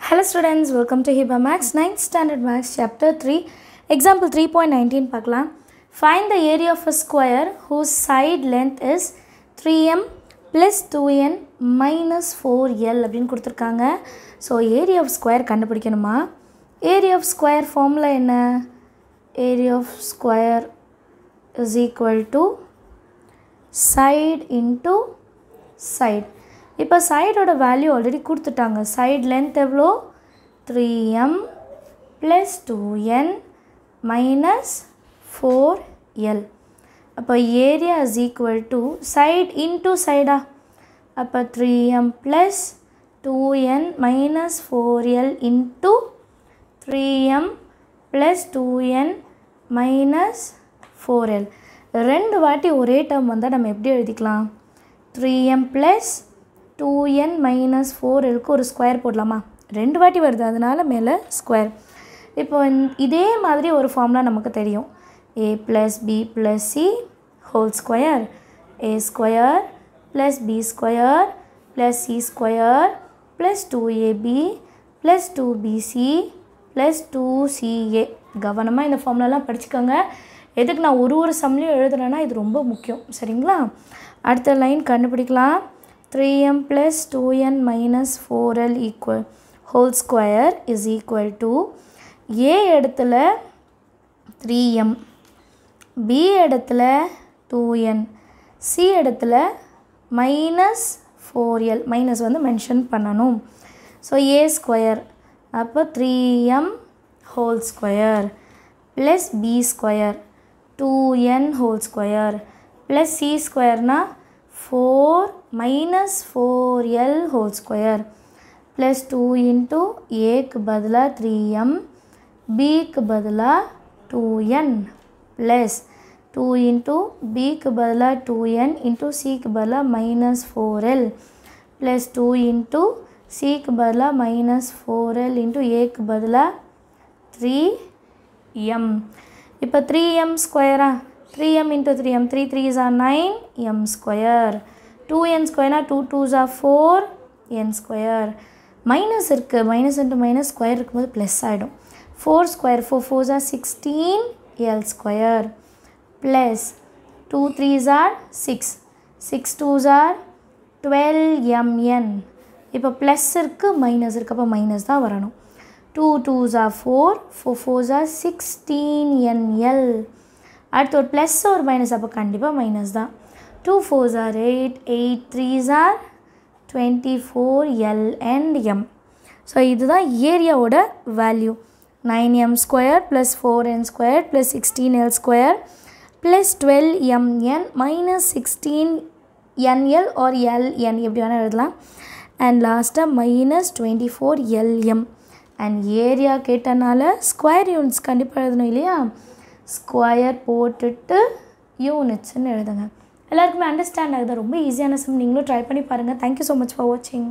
Hello students welcome to Hiba maths ninth standard maths chapter three example three point nineteen பார்க்கலாம் find the area of a square whose side length is three M plus two N minus four L அப்படின்னு கொடுத்துருக்காங்க so area of square கண்டுபிடிக்கணுமா area of square ஃபார்மில் என்ன area of square is equal to side into side இப்போ சைடோட value already கொடுத்துட்டாங்க. Side length எவ்வளோ? Three M plus two N minus four L அப்போ area is equal to side into சைடா அப்போ three M plus two N minus four L into three M plus two N minus four L ரெண்டு வாட்டி ஒரே term வந்தால் நம்ம எப்படி எழுதிக்கலாம்? Three M plus two N minus four இருக்குது ஒரு ஸ்கொயர் போடலாமா? ரெண்டு வாட்டி வருது அதனால் மேலே ஸ்கொயர் இப்போ இதே மாதிரி ஒரு ஃபார்ம்லாம் நமக்கு தெரியும். A plus B plus C whole square A square plus B square plus C square plus two AB plus two BC plus two CA கவனமாக இந்த ஃபார்முலாலாம் படிச்சுக்கோங்க. எதுக்கு நான் ஒரு ஒரு சம்லையும் எழுதுறேன்னா இது ரொம்ப முக்கியம். சரிங்களா? அடுத்த லைன் கண்டுபிடிக்கலாம். Three M plus two N minus four L equal whole square is equal to A இடத்துல த்ரீ எம் பி இடத்துல டூ என் சி இடத்துல மைனஸ் ஃபோர் எல் மைனஸ் வந்து மென்ஷன் பண்ணணும். ஸோ ஏ ஸ்கொயர் அப்போ three M whole square plus B square two N whole square plus C ஸ்கொயர்னால் four minus four L whole square plus two into ஏக்கு பதிலாக three M பிக்கு பதிலாக two N plus two into பிக்கு பதிலாக two N into சிக்கு பதிலாக minus four L plus two into சிக்கு பதிலாக மைனஸ் ஃபோர் எல் இன்ட்டு ஏக்கு பதிலாக த்ரீ எம் இப்போ three M ஸ்கொயரா three M into three M three threes are nine M square two N ஸ்கொயர்னா two twos four N square minus இருக்குது minus into minus square இருக்கும்போது plus ஆகிடும் four square four fours are sixteen L square plus two threes are six six twos are twelve MN இப்போ plus இருக்குது minus இருக்குது அப்போ minus தான் வரணும். Two twos are four four fours are sixteen NL அடுத்து ஒரு plus ஒரு minus அப்போ கண்டிப்பாக மைனஸ் தான். Two fours are eight eight threes are twenty four L and M so இதுதான் ஏரியாவோட value nine M square plus four N square plus sixteen L square plus twelve MN minus sixteen NL or LN எப்படி வேணால் எழுதலாம். And லாஸ்ட்டாக minus twenty four LM and area கேட்டனால square units கண்டிப்பாக எழுதணும் இல்லையா? Square போட்டுட்டு யூனிட்ஸ்ன்னு எழுதுங்க. எல்லாருக்குமே அண்டர்ஸ்டாண்ட் ஆகுது? ரொம்ப ஈஸியான சம் நீங்களும் ட்ரை பண்ணி பாருங்கள் தேங்க்யூ ஸோ மச் ஃபார் வாட்சிங்